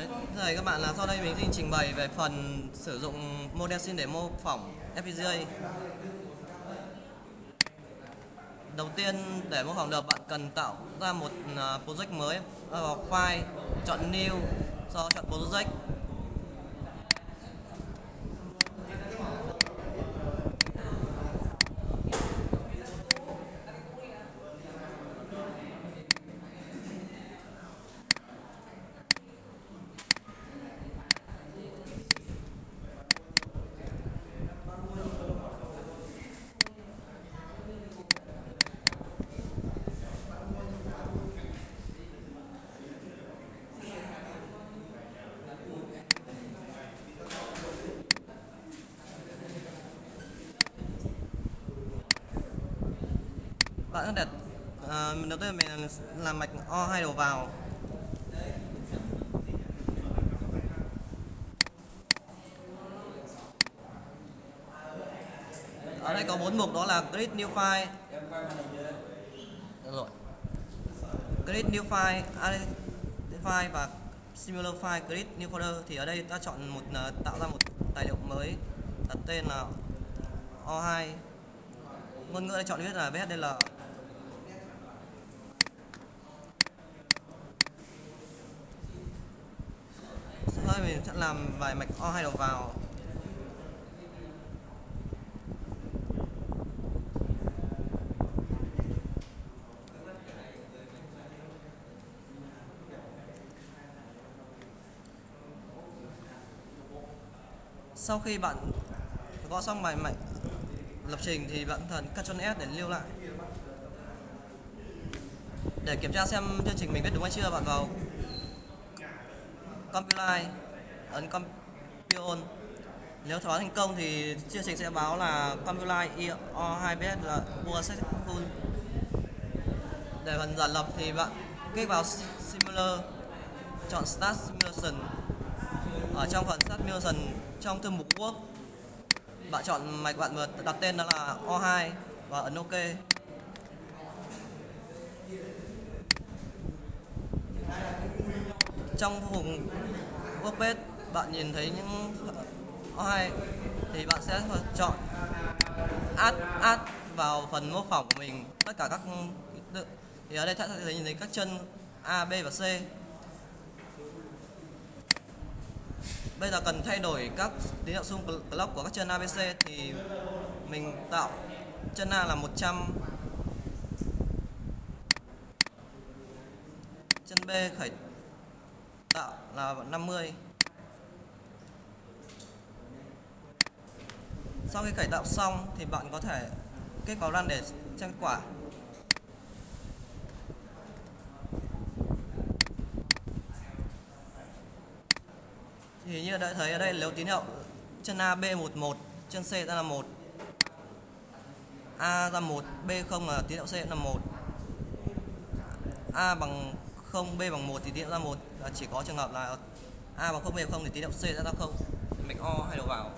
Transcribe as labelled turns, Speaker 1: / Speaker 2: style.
Speaker 1: Đấy, thầy các bạn là sau đây mình xin trình bày về phần sử dụng model sim để mô phỏng FPGA. Đầu tiên để mô phỏng được bạn cần tạo ra một à, project mới vào file, chọn new, sau đó chọn project. Bạn sẽ đặt à, đầu tiên mình làm mạch o hai đầu vào. Ở đây có bốn mục đó là create new file. Được rồi. Create new file, file và similar file create new folder thì ở đây ta chọn một ờ, tạo ra một tài liệu mới đặt tên là O2 ngôn ngữ đã chọn viết là VSDL sau đó mình sẽ làm vài mạch O2 đầu vào. Sau khi bạn gõ xong bài mạch lập trình thì bạn thần Ctrl S để lưu lại. Để kiểm tra xem chương trình mình viết đúng hay chưa, bạn vào compile ấn Compion nếu thỏa thành công thì chương trình sẽ báo là compile IO2BS là vua successful để phần giả lập thì bạn kích vào Similar chọn Start Simulation. Ở trong phần Start Simulation trong thư mục Work, bạn chọn mạch bạn vừa đặt tên đó là O2 và ấn OK. Trong vùng workpage bạn nhìn thấy những o hay thì bạn sẽ chọn add add vào phần mô phỏng của mình. Tất cả các thì ở đây ta sẽ thấy nhìn thấy các chân A, B và C. Bây giờ cần thay đổi các tín hiệu xung clock của các chân ABC thì mình tạo chân A là 100 chân B khởi tạo là 50 sau khi khởi tạo xong thì bạn có thể kích vào run để xem quả. Thì như đã thấy ở đây, nếu tín hiệu chân A B11 chân C ra là 1 A ra 1 B0 là tín hiệu C là 1 A bằng 0 B bằng 1 thì tín hiệu ra 1 là chỉ có trường hợp là A bằng 0 B bằng 0 thì tín hiệu C sẽ ra 0 mạch O hay đầu vào.